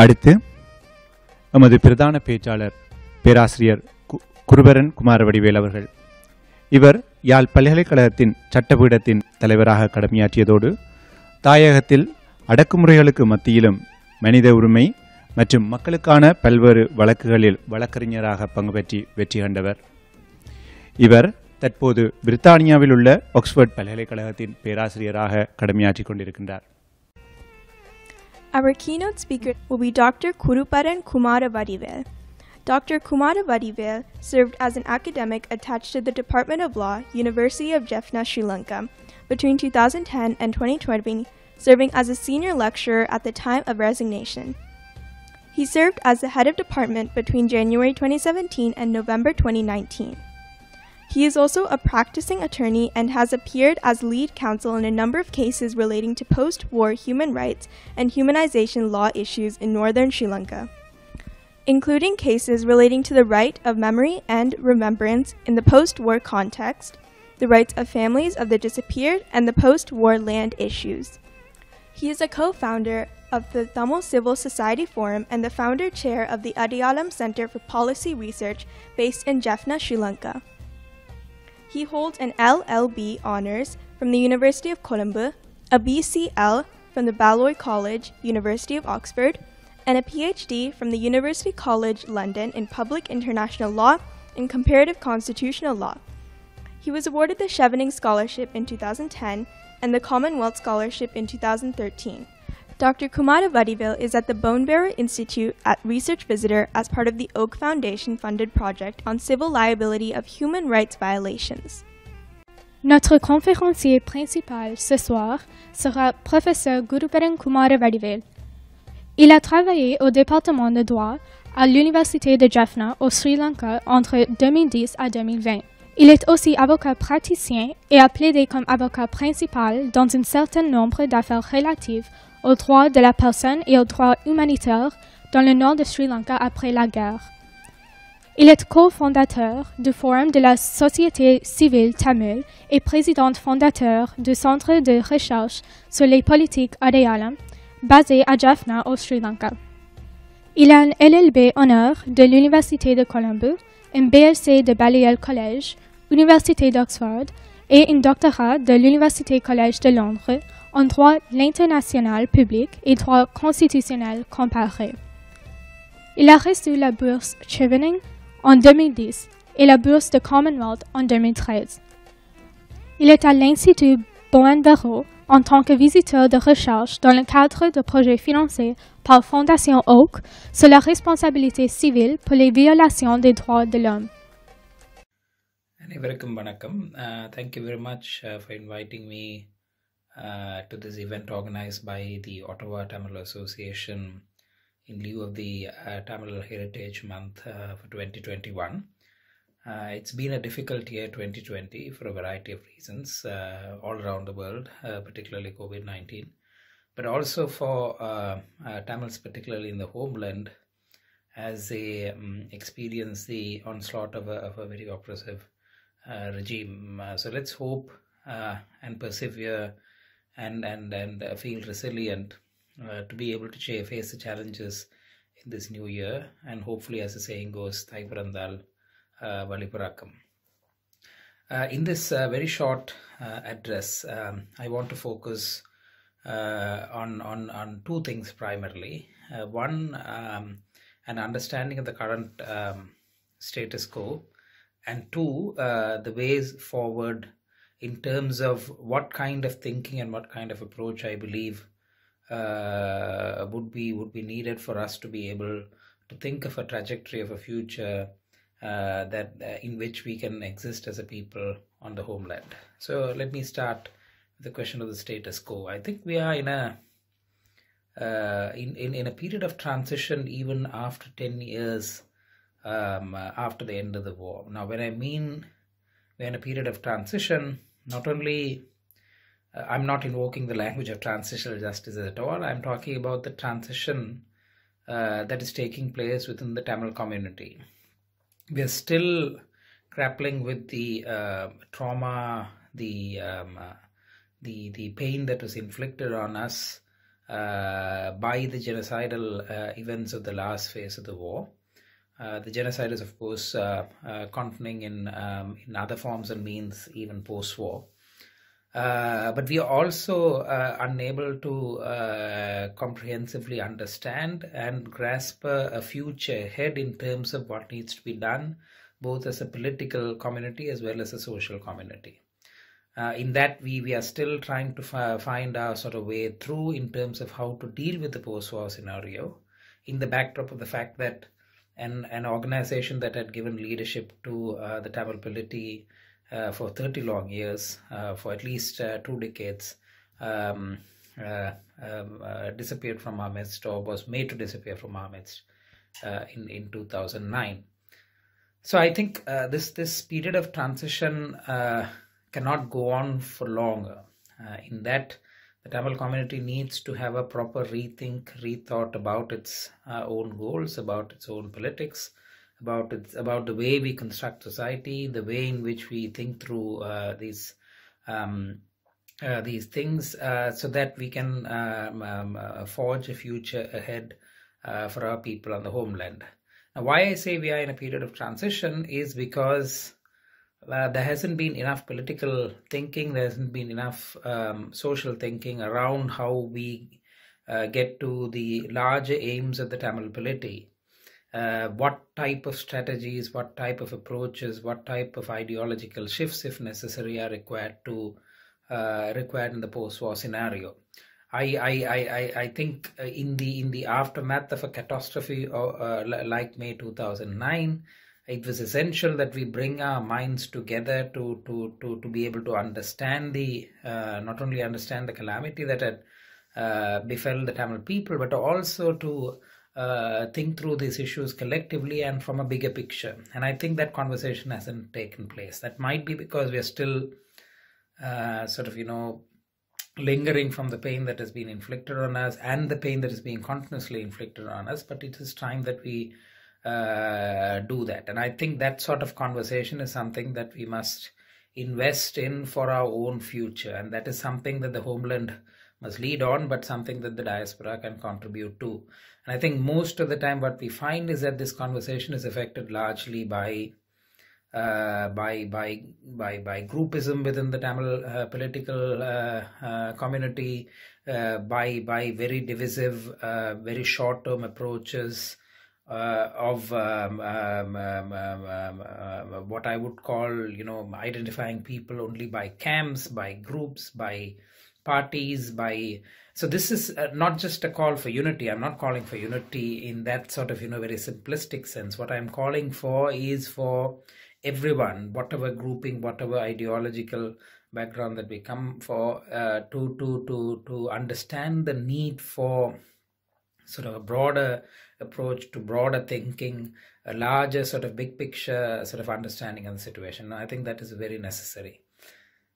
அடுத்து நமது பிரதான பேச்சாளர் பேராசிரியர் கு- குருபரன் குமாரவடிவேல் அவர்கள். இவர் யாழ் பல்கலைக்கழகத்தின் சட்டபீடத்தின் தலைவராக கடமையாற்றியதோடு தாயகத்தில் அடக்குமுறைகளுக்கு மத்தியிலும் மனித உரிமை மற்றும் மக்களுக்கான பல்வேறு வழக்குகளில் வழக்கறிஞராக பங்கு பெற்றி வெற்றி கண்டவர். இவர் தற்போது பிரித்தானியாவில் உள்ள ஆக்ஸ்போர்ட் பல்கலைக்கழகத்தின் பேராசிரியராக கடமையாற்றிக் கொண்டிருக்கின்றார். Our keynote speaker will be Dr. Guruparan Kumara Vadivel. Dr. Kumaravadivel served as an academic attached to the Department of Law, University of Jaffna, Sri Lanka, between 2010 and 2020, serving as a senior lecturer at the time of resignation. He served as the head of department between January 2017 and November 2019. He is also a practicing attorney and has appeared as lead counsel in a number of cases relating to post war human rights and humanitarian law issues in northern Sri Lanka, including cases relating to the right of memory and remembrance in the post war context, the rights of families of the disappeared, and the post war land issues. He is a co founder of the Tamil Civil Society Forum and the founder chair of the Adayaalam Center for Policy Research based in Jaffna, Sri Lanka. He holds an LLB honors from the University of Colombo, a BCL from the Balliol College, University of Oxford, and a PhD from the University College London in Public International Law and Comparative Constitutional Law. He was awarded the Chevening Scholarship in 2010 and the Commonwealth Scholarship in 2013. Dr. Kumara Vadivel is at the Bone Bearer Institute at Research Visitor as part of the Oak Foundation funded project on civil liability of human rights violations. Notre conférencier principal ce soir sera professeur Guruparan Kumara Vadivel. Il a travaillé au département de droit à l'Université de Jaffna au Sri Lanka entre 2010 à 2020. Il est aussi avocat praticien et a plaidé comme avocat principal dans un certain nombre d'affaires relatives aux droits de la personne et aux droits humanitaires dans le nord de Sri Lanka après la guerre. Il est cofondateur du Forum de la société civile tamil et président fondateur du Centre de recherche sur les politiques Adayalam, basé à Jaffna au Sri Lanka. Il a un LLB honneur de l'Université de Colombo, un BLC de Balliol College, Université d'Oxford et un doctorat de l'Université Collège de Londres en droit international public et droit constitutionnel comparé. Il a reçu la bourse Chevening en 2010 et la bourse de Commonwealth en 2013. Il est à l'Institut Bowen-Barreau en tant que visiteur de recherche dans le cadre de projets financés par Fondation Oak sur la responsabilité civile pour les violations des droits de l'homme. அனைவருக்கும் வணக்கம் Uh, thank you very much uh, for inviting me uh, to this event organized by the Ottawa Tamil Association in lieu of the uh, Tamil Heritage Month uh, for 2021. Uh, it's been a difficult year 2020 for a variety of reasons uh, all around the world, particularly COVID 19, but also for Tamils, particularly in the homeland, as they um, experience the onslaught of a, of a very oppressive regime. So let's hope and persevere and and and uh, feel resilient uh, to be able to face the challenges in this new year. And hopefully, as the saying goes, Thai Parandal uh, Valipurakam. Uh, in this uh, very short uh, address, um, I want to focus on, on, on two things primarily. One, um, an understanding of the current um, status quo, and two, the ways forward in terms of what kind of thinking and what kind of approach I believe uh, would be would be needed for us to be able to think of a trajectory of a future uh, that uh, in which we can exist as a people on the homeland. So let me start with the question of the status quo. I think we are in a uh, in, in in a period of transition even after 10 years um, uh, after the end of the war. Now, when I mean we're in a period of transition, not only uh, I'm not invoking the language of transitional justice at all, I'm talking about the transition uh, that is taking place within the Tamil community. We are still grappling with the uh, trauma, the um, uh, the the pain that was inflicted on us uh, by the genocidal uh, events of the last phase of the war. Uh, the genocide is, of course, uh, uh, continuing in um, in other forms and means even post-war. Uh, but we are also uh, unable to uh, comprehensively understand and grasp a, future ahead in terms of what needs to be done, both as a political community as well as a social community. In that, we, we are still trying to fi- find our sort of way through in terms of how to deal with the post war scenario, in the backdrop of the fact that an, an organization that had given leadership to uh, the Tamil polity uh, for 30 long years, uh, for at least uh, two decades, um, uh, um, uh, disappeared from our midst or was made to disappear from our midst in, in 2009. So I think this, this period of transition cannot go on for longer. In that, the Tamil community needs to have a proper rethink, rethought about its uh, own goals, about its own politics, about its about the way we construct society, the way in which we think through uh, these um, uh, these things, uh, so that we can um, um, uh, forge a future ahead uh, for our people on the homeland. Now, why I say we are in a period of transition is because uh, there hasn't been enough political thinking, there hasn't been enough um, social thinking around how we uh, get to the larger aims of the Tamil polity. Uh, what type of strategies, what type of approaches, what type of ideological shifts, if necessary, are required to uh, required in the post-war scenario. I, I, I, I- think uh, in the in the aftermath of a catastrophe uh, like May 2009, it was essential that we bring our minds together to to to, to be able to understand the uh, not only understand the calamity that had uh, befell the Tamil people, but also to uh, think through these issues collectively and from a bigger picture. And I think that conversation hasn't taken place. That might be because we are still uh, sort of, you know, lingering from the pain that has been inflicted on us and the pain that is being continuously inflicted on us. But it is time that we uh, do that. And I think that sort of conversation is something that we must invest in for our own future. And that is something that the homeland must lead on, but something that the diaspora can contribute to. And I think most of the time, what we find is that this conversation is affected largely by uh, by by by by groupism within the Tamil uh, political uh, uh, community, uh, by by very divisive, very short-term approaches uh, of um, um, um, um, um, uh, what I would call, you know, identifying people only by camps, by groups, by parties, by so this is uh, not just a call for unity. I'm not calling for unity in that sort of you know very simplistic sense. What I'm calling for is for everyone, whatever grouping, whatever ideological background that we come for, uh, to to to to understand the need for sort of a broader approach to broader thinking, a larger sort of big picture sort of understanding of the situation. I think that is very necessary.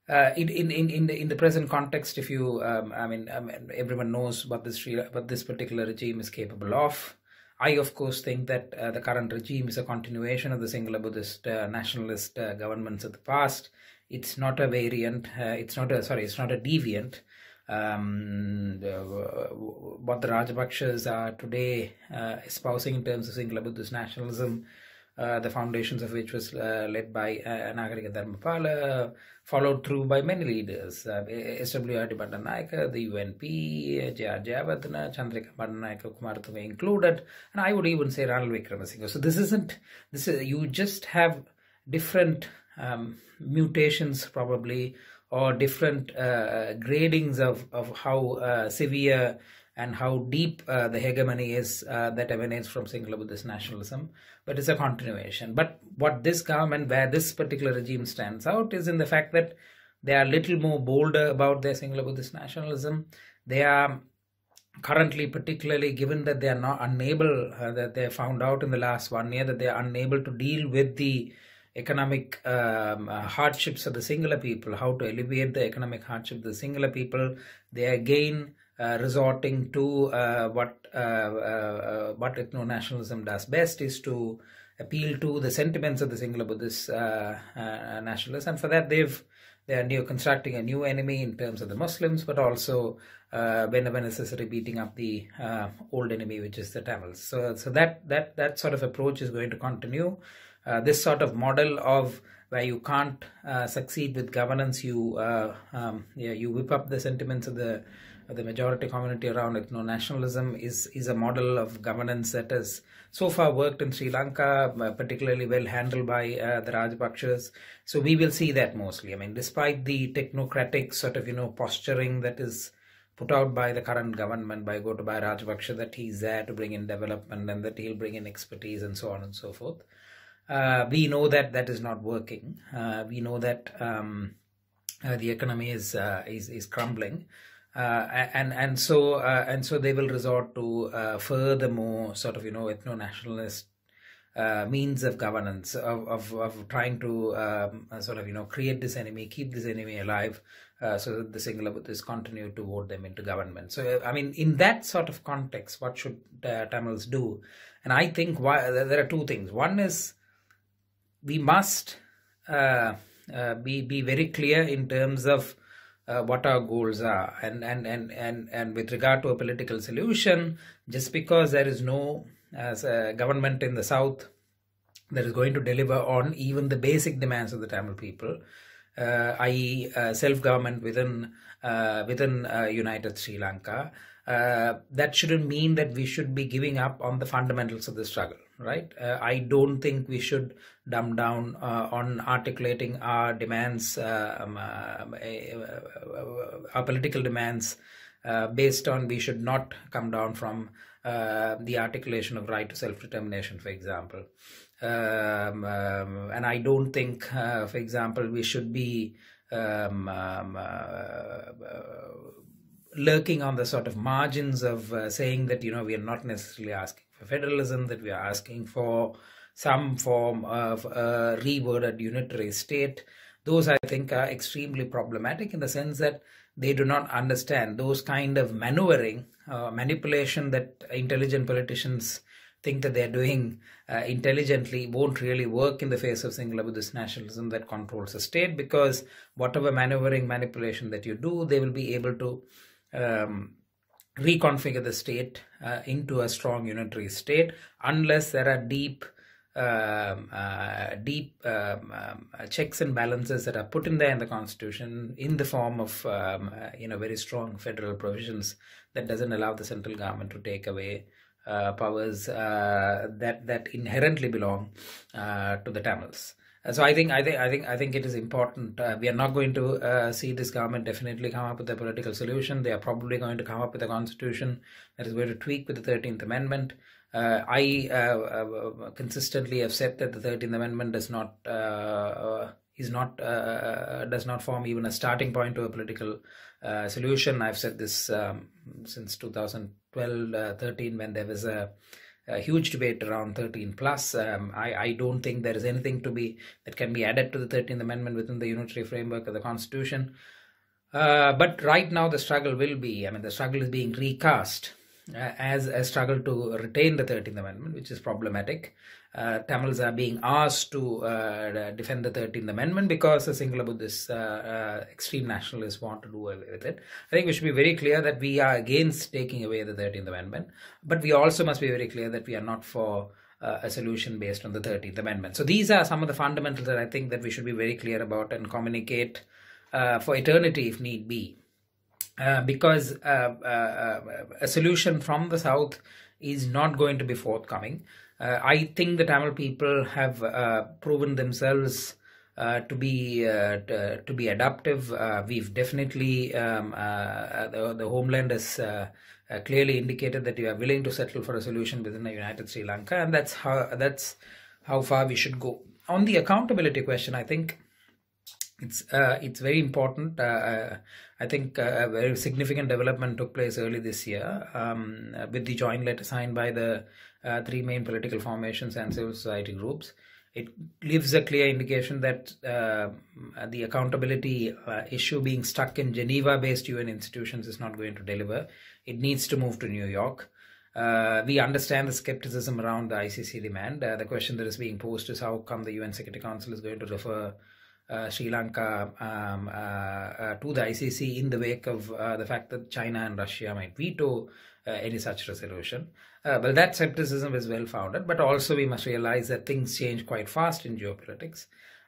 Uh, in, in, in, in the in the present context, if you, um, I mean, I mean, everyone knows what this what this particular regime is capable of. I, of course, think that uh, the current regime is a continuation of the Sinhala Buddhist uh, nationalist uh, governments of the past. It's not a variant. Uh, it's not a sorry. It's not a deviant. Um, the, what the Rajapakshas are today uh, espousing in terms of Sinhala Buddhist nationalism, uh, the foundations of which was uh, led by uh, Nagarika Dharmapala, followed through by many leaders, uh, SWRD Bandaranaike, the UNP, J.R. Jayawardena, Chandrika Bandaranaike, Kumaratunga included, and I would even say Ranil Wickremesinghe. So this isn't, this is, you just have different um, mutations probably or different uh, gradings of, of how uh, severe and how deep uh, the hegemony is uh, that emanates from Sinhala Buddhist nationalism, but it's a continuation. But what this government, where this particular regime stands out, is in the fact that they are a little more bolder about their Sinhala Buddhist nationalism. They are currently, particularly given that they are not unable, uh, that they found out in the last one year that they are unable to deal with the economic um, uh, hardships of the Sinhala people, how to alleviate the economic hardship of the Sinhala people. They are again uh, resorting to uh, what uh, uh, what ethno nationalism does best is to appeal to the sentiments of the Sinhala Buddhist uh, nationalists, and for that they've they are new, constructing a new enemy in terms of the Muslims, but also whenever necessary, beating up the old enemy, which is the Tamils. So, so that that that sort of approach is going to continue. Uh, this sort of model of where you can't uh, succeed with governance, you uh, um, yeah, you whip up the sentiments of the of the majority community around ethno nationalism is is a model of governance that has so far worked in Sri Lanka, uh, particularly well handled by uh, the Rajapakshas. So we will see that mostly. I mean, despite the technocratic sort of you know posturing that is put out by the current government by Gotabaya Rajapaksa that he's there to bring in development and that he'll bring in expertise and so on and so forth. Uh, we know that that is not working. Uh, we know that um, uh, the economy is uh, is is crumbling, uh, and and so uh, and so they will resort to furthermore sort of you know ethno nationalist means of governance of, of, of trying to um, sort of you know create this enemy keep this enemy alive so that the Sinhala continue to vote them into government. So I mean in that sort of context what should Tamils do? And I think why, there are two things. One is we must uh, uh, be be very clear in terms of uh, what our goals are and, and and and and with regard to a political solution just because there is no as a government in the south that is going to deliver on even the basic demands of the Tamil people, uh, i.e., uh, self-government within uh, within uh, United Sri Lanka. Uh, that shouldn't mean that we should be giving up on the fundamentals of the struggle, right? Uh, I don't think we should dumb down on articulating our demands, um, our political demands, based on we should not come down from uh, the articulation of right to self-determination, for example. Um, um, and I don't think, uh, for example, we should be um, um uh, lurking on the sort of margins of uh, saying that, you know, we are not necessarily asking federalism, that we are asking for some form of a reworded unitary state. Those, I think, are extremely problematic in the sense that they do not understand those kind of maneuvering, uh, manipulation that intelligent politicians think that they're doing uh, intelligently won't really work in the face of Sinhala Buddhist nationalism that controls the state because whatever maneuvering manipulation that you do, they will be able to um, reconfigure the state uh, into a strong unitary state unless there are deep um, uh, deep um, um, checks and balances that are put in there in the constitution in the form of um, uh, you know very strong federal provisions that doesn't allow the central government to take away uh, powers uh, that that inherently belong uh, to the Tamils. Uh, so I think I think I think I think it is important. we are not going to see this government definitely come up with a political solution. They are probably going to come up with a constitution that is going to tweak with the Thirteenth Amendment. Uh, I uh, uh, consistently have said that the Thirteenth Amendment does not is not does not form even a starting point to a political solution. I've said this um, since 2012, 13, when there was a a huge debate around 13 plus. Um, I, I don't think there is anything to be that can be added to the 13th Amendment within the unitary framework of the Constitution. Uh, but right now, the struggle will be I mean, the struggle is being recast as a struggle to retain the 13th Amendment, which is problematic. Uh, Tamils are being asked to uh, defend the 13th Amendment because the Sinhala Buddhist uh, uh, extreme nationalists want to do away with it. I think we should be very clear that we are against taking away the 13th Amendment, but we also must be very clear that we are not for uh, a solution based on the 13th Amendment. So these are some of the fundamentals that I think that we should be very clear about and communicate for eternity if need be. Uh, because uh, uh, uh, a solution from the south is not going to be forthcoming. Uh, I think the Tamil people have uh, proven themselves to be to, to, be adaptive. we've definitely um, the, the, homeland has clearly indicated that you are willing to settle for a solution within the United Sri Lanka, and that's how that's how far we should go. On the accountability question, I think it's uh, it's very important. Uh, I think uh, a very significant development took place early this year um, with the joint letter signed by the uh, three main political formations and civil society groups. It leaves a clear indication that uh, the accountability uh, issue being stuck in Geneva-based UN institutions is not going to deliver. It needs to move to New York. we understand the skepticism around the ICC demand. the question that is being posed is how come the UN Security Council is going to refer uh, Sri Lanka um, uh, uh, to the ICC in the wake of uh, the fact that China and Russia might veto uh, any such resolution. Uh, well, that skepticism is well founded, but also we must realize that things change quite fast in geopolitics.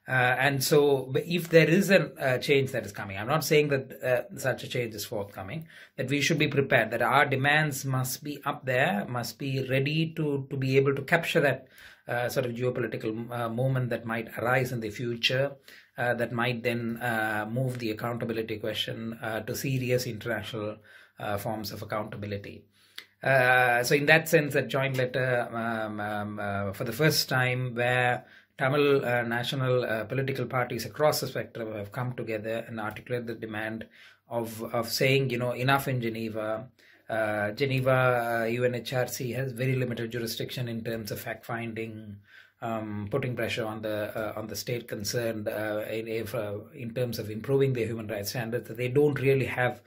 Uh, and so, if there is a uh, change that is coming, I'm not saying that uh, such a change is forthcoming, that we should be prepared, that our demands must be up there, must be ready to, to be able to capture that uh, sort of geopolitical uh, moment that might arise in the future, uh, that might then uh, move the accountability question uh, to serious international uh, forms of accountability. Uh, so, in that sense, that joint letter um, um, uh, for the first time, where Tamil national political parties across the spectrum have come together and articulated the demand of of saying, you know, enough in Geneva. Uh, Geneva uh, UNHRC has very limited jurisdiction in terms of fact finding, um, putting pressure on the uh, on the state concerned uh, in if, uh, in terms of improving their human rights standards. They don't really have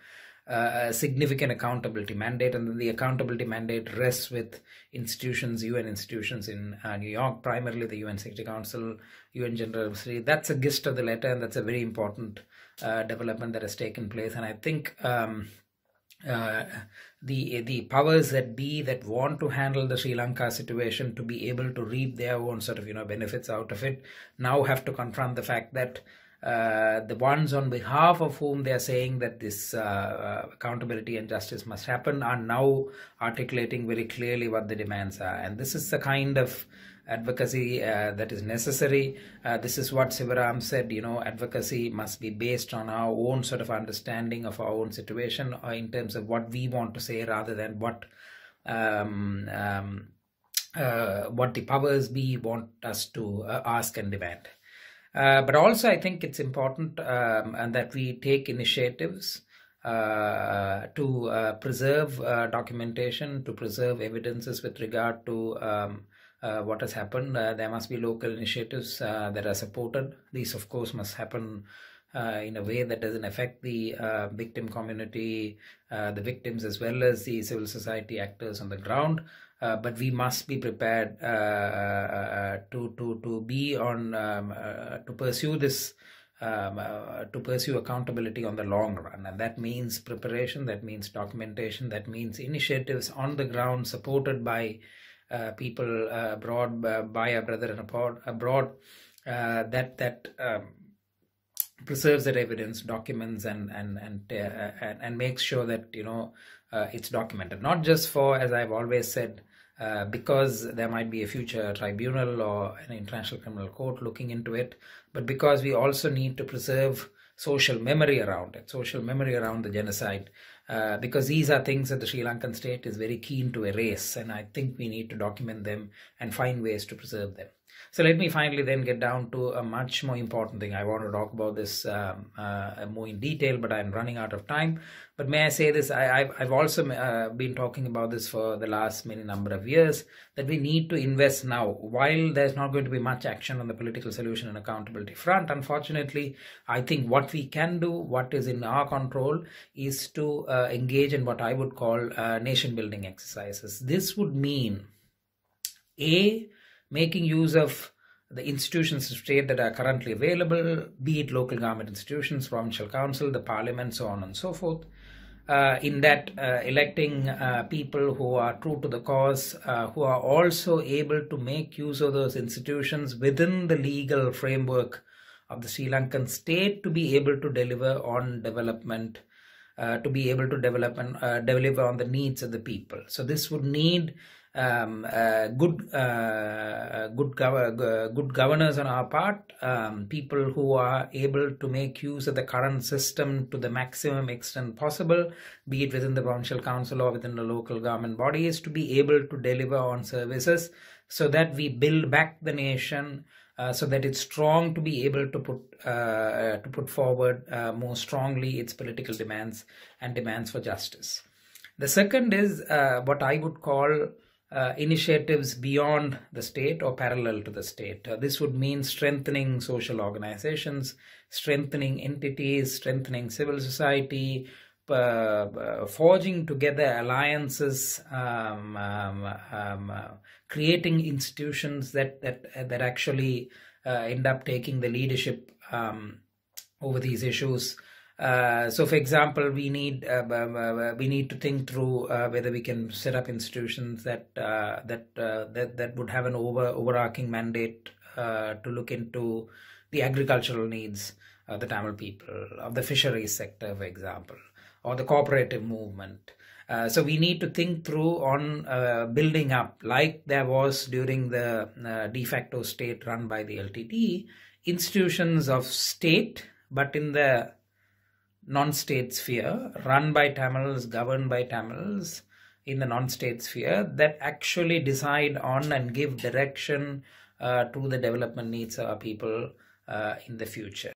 uh, a significant accountability mandate, and then the accountability mandate rests with institutions, UN institutions in uh, New York, primarily the UN Security Council, UN General Assembly. That's a gist of the letter, and that's a very important uh, development that has taken place. And I think. Um, uh, the the powers that be that want to handle the Sri Lanka situation to be able to reap their own sort of you know benefits out of it now have to confront the fact that uh, the ones on behalf of whom they are saying that this uh, uh, accountability and justice must happen are now articulating very clearly what the demands are, and this is the kind of advocacy uh, that is necessary. Uh, this is what Sivaram said, you know, advocacy must be based on our own sort of understanding of our own situation uh, in terms of what we want to say rather than what um, um, uh, what the powers be want us to uh, ask and demand. Uh, but also, I think it's important um, and that we take initiatives uh, to uh, preserve uh, documentation, to preserve evidences with regard to um, what has happened. Uh, there must be local initiatives uh, that are supported. These, of course, must happen uh, in a way that doesn't affect the uh, victim community, uh, the victims, as well as the civil society actors on the ground. Uh, but we must be prepared uh, uh, to to to be on um, uh, to pursue this um, uh, to pursue accountability on the long run, and that means preparation, that means documentation, that means initiatives on the ground supported by uh, people uh, abroad, uh, by our brother abroad, abroad uh, that that um, preserves that evidence, documents, and and and uh, and, and makes sure that you know uh, it's documented. Not just for, as I've always said, uh, because there might be a future tribunal or an international criminal court looking into it, but because we also need to preserve social memory around it, social memory around the genocide, uh, because these are things that the Sri Lankan state is very keen to erase, and I think we need to document them and find ways to preserve them. So let me finally then get down to a much more important thing. I want to talk about this um, uh, more in detail, but I'm running out of time. But may I say this? I, I've, I've also uh, been talking about this for the last many number of years that we need to invest now. While there's not going to be much action on the political solution and accountability front, unfortunately, I think what we can do, what is in our control, is to uh, engage in what I would call uh, nation building exercises. This would mean a making use of the institutions of state that are currently available, be it local government institutions, provincial council, the parliament, so on and so forth. Uh, in that, uh, electing uh, people who are true to the cause, uh, who are also able to make use of those institutions within the legal framework of the Sri Lankan state to be able to deliver on development, uh, to be able to develop and uh, deliver on the needs of the people. So this would need um, uh, good uh, good gov- good governors on our part, um, people who are able to make use of the current system to the maximum extent possible, be it within the provincial council or within the local government bodies, to be able to deliver on services so that we build back the nation. Uh, so that it's strong to be able to put uh, to put forward uh, more strongly its political demands and demands for justice. The second is uh, what I would call uh, initiatives beyond the state or parallel to the state. Uh, this would mean strengthening social organizations, strengthening entities, strengthening civil society, uh, uh, forging together alliances, um, um, um, uh, creating institutions that that that actually uh, end up taking the leadership um, over these issues. Uh, so, for example, we need uh, we need to think through uh, whether we can set up institutions that uh, that uh, that that would have an over overarching mandate to look into the agricultural needs of the Tamil people, of the fisheries sector, for example, or the cooperative movement. Uh, so we need to think through on uh, building up, like there was during the uh, de facto state run by the LTT, institutions of state, but in the non-state sphere, run by Tamils, governed by Tamils in the non-state sphere, that actually decide on and give direction uh, to the development needs of our people uh, in the future.